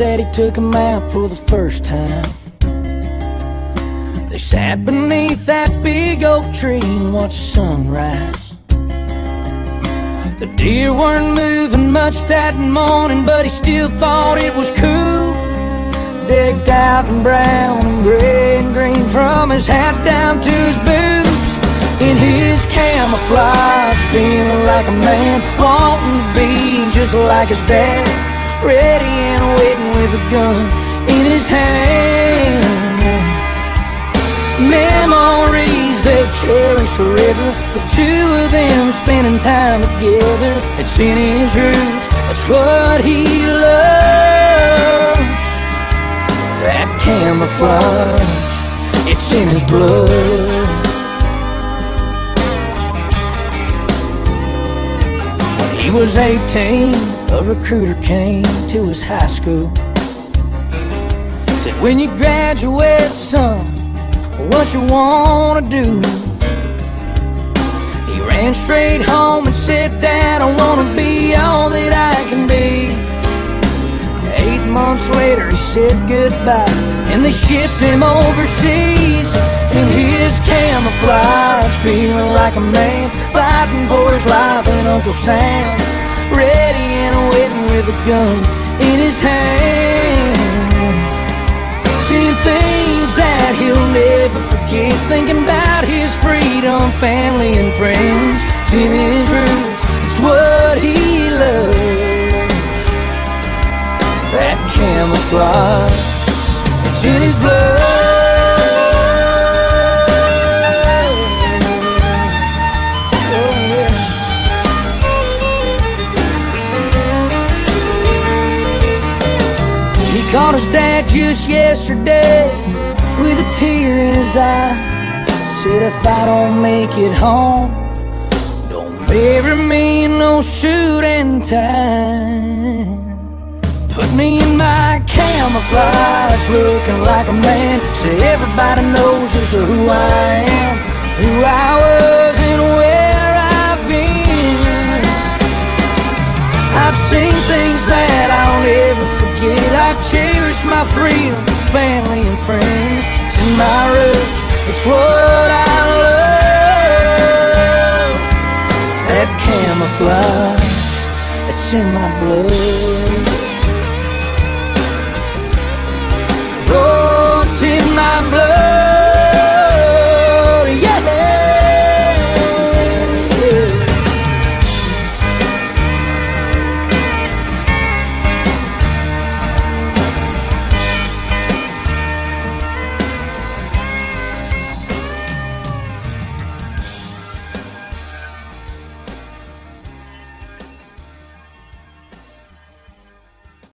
daddy took him out for the first time. They sat beneath that big oak tree and watched the sunrise. The deer weren't moving much that morning, but he still thought it was cool. Decked out in brown and gray and green from his hat down to his boots. In his camouflage, feeling like a man, wanting to be just like his dad. Ready and waiting with a gun in his hand. Memories they'll cherish forever. The two of them spending time together. It's in his roots, that's what he loves. That camouflage, it's in his blood. He was 18, a recruiter came to his high school. Said, when you graduate, son, what you wanna do? He ran straight home and said, Dad, I wanna be all that I can be. Eight months later, he said goodbye, and they shipped him overseas in his camouflage, feeling like a man, fighting for his life in Uncle Sam, ready and waiting with a gun in his hand. Seeing things that he'll never forget, thinking about his freedom, family, and friends. It's in his roots, it's what he loves. That camouflage, Called his dad just yesterday with a tear in his eye. Said if I don't make it home, don't bury me in no suit and tie. Put me in my camouflage, looking like a man. So everybody knows just who I am, who I was, my free family and friends. It's in my roots, it's what I love. That camouflage, it's in my blood. Oh, it's in